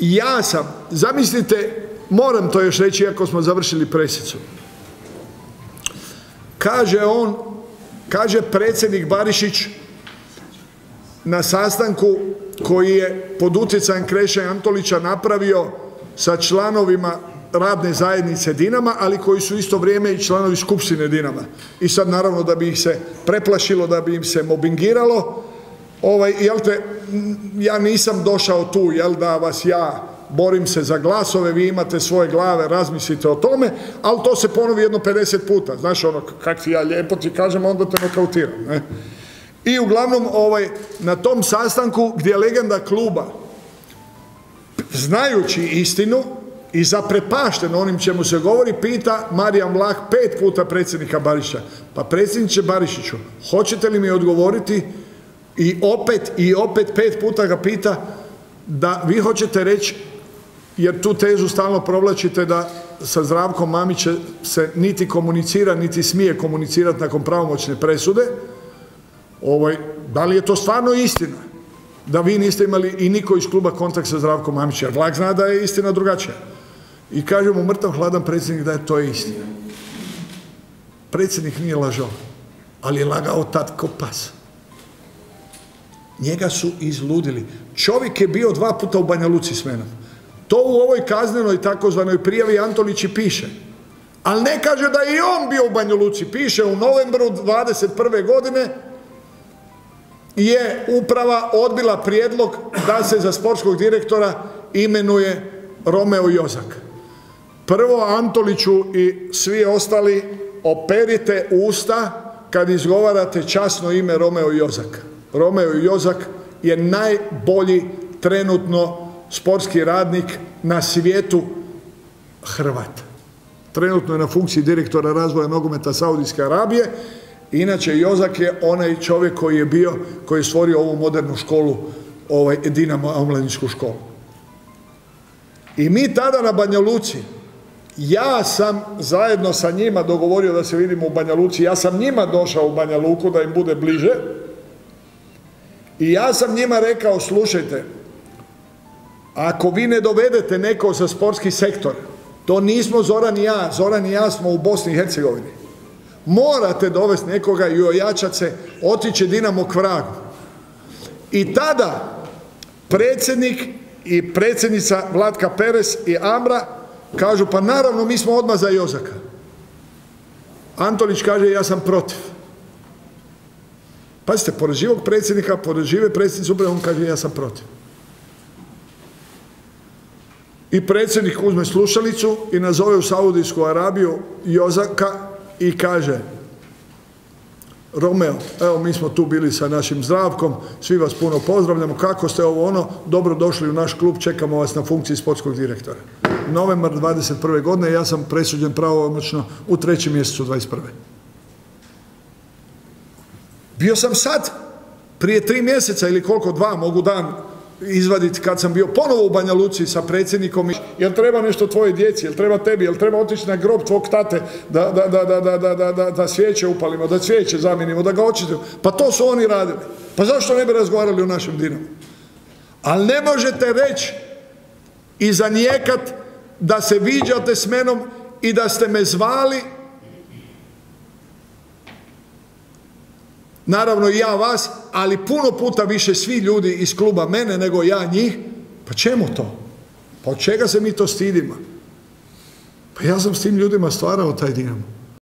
ja sam, zamislite, moram to još reći iako smo završili presicu. Kaže on, kaže predsjednik Barišić na sastanku koji je pod utjecajem Kreša Antolića napravio sa članovima radne zajednice Dinama, ali koji su isto vrijeme i članovi Skupštine Dinama. I sad naravno da bi ih se preplašilo, da bi im se mobingiralo, ovaj, jel te, ja nisam došao tu, jel da vas ja borim se za glasove, vi imate svoje glave, razmislite o tome, ali to se ponovi jedno 50 puta. Znaš ono, kak ti ja lijepo ti kažem, onda te nokautiram. Ne? I uglavnom, ovaj, na tom sastanku gdje je legenda kluba, znajući istinu i zaprepašten onim čemu se govori, pita Marijan Vlah pet puta predsjednika Bariša. Pa predsjedniče Barišiću, hoćete li mi odgovoriti i opet i opet pet puta ga pita da vi hoćete reći jer tu tezu stalno provlačite da sa Zdravkom Mamiće se niti komunicira, niti smije komunicirati nakon pravomoćne presude, ovaj, da li je to stvarno istina? Da vi niste imali i niko iz kluba kontakt sa Zdravkom Mamićem, jer Vlak zna da je istina drugačija. I kaže mu mrtav hladan predsjednik da je to istina. Predsjednik nije lažao, ali je lagao tad ko pas. Njega su izludili. Čovjek je bio dva puta u Banja Luci s menom. To u ovoj kaznenoj takozvanoj prijavi Antolići piše. Ali ne kaže da je i on bio u Banja Luci. Piše u novembru 21. godine je uprava odbila prijedlog da se za sportskog direktora imenuje Romeo Jozak. Prvo Antoliću i svi ostali operite usta kad izgovarate časno ime Romeo Jozak. Romeo Jozak je najbolji trenutno sportski radnik na svijetu Hrvat. Trenutno je na funkciji direktora razvoja nogometa Saudijske Arabije. Inače, Jozak je onaj čovjek koji je bio, koji je stvorio ovu modernu školu, ovaj, Dinamo omladničku školu. I mi tada na Banja Luci, ja sam zajedno sa njima dogovorio da se vidimo u Banja Luci, ja sam njima došao u Banja Luku da im bude bliže i ja sam njima rekao, slušajte, ako vi ne dovedete neko za sportski sektor, to nismo Zoran i ja, Zoran i ja smo u Bosni i Hercegovini. Morate dovesti nekoga i ojačati se, otići Dinamo vragu. I tada predsjednik i predsjednica Vlatka Perez i Ambra kažu pa naravno mi smo odmah za Jozaka. Antolić kaže ja sam protiv. Pazite, pored živog predsjednika, pored žive predsjednice upravo on kaže ja sam protiv. I predsjednik uzme slušalicu i nazove u Saudijsku Arabiju Jozaka i kaže Romeo, evo mi smo tu bili sa našim zdravkom, svi vas puno pozdravljamo, kako ste ovo ono, dobro došli u naš klub, čekamo vas na funkciji sportskog direktora. Novembar 21. godine, ja sam presuđen pravomoćno u trećem mjesecu 21. Bio sam sad, prije tri mjeseca ili koliko, dva, mogu dan izvaditi kad sam bio ponovo u Banja Luci sa predsjednikom jel treba nešto tvoje djeci, jel treba tebi, jel treba otići na grob tvog tate da, da, da, da svijeće upalimo, da svijeće zamijenimo, da ga očistimo. Pa to su oni radili. Pa zašto ne bi razgovarali o našem Dinamu? Ali ne možete reći i zanijekat da se viđate s menom i da ste me zvali naravno i ja vas, ali puno puta više svi ljudi iz kluba mene nego ja njih, pa čemu to? Pa od čega se mi to stidimo? Pa ja sam s tim ljudima stvarao taj Dinamo.